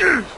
Ugh!